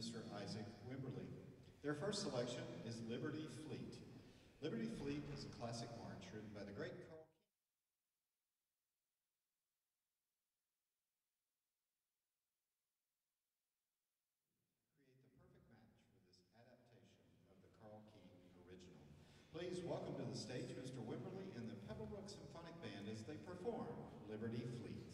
Mr. Isaac Wimberly. Their first selection is Liberty Fleet. Liberty Fleet is a classic march written by the great Karl Create the perfect match for this adaptation of the Karl King original. Please welcome to the stage Mr. Wimberly and the Pebblebrook Symphonic Band as they perform Liberty Fleet.